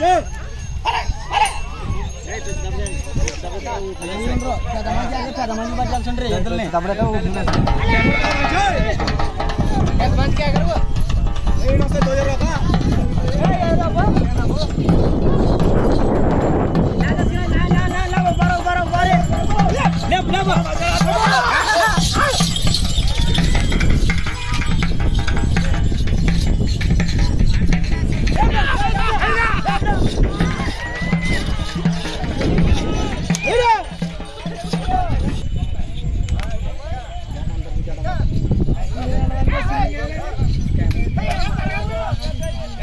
Leva, leva, leva, leva!